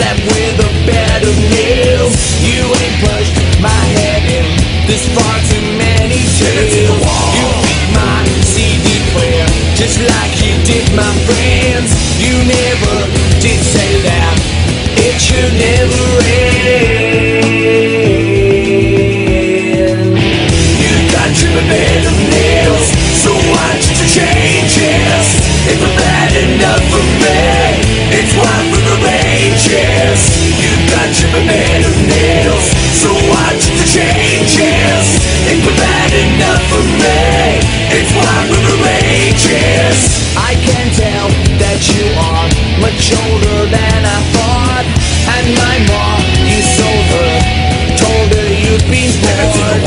slept with a bed of nails You ain't pushed my head in this far too many tales You beat my CD player Just like you did my friends. You never did say that It should never end. You got a bed of nails Yes, I can tell that you are much older than I thought. And my mom, you sold her, told her you'd been bored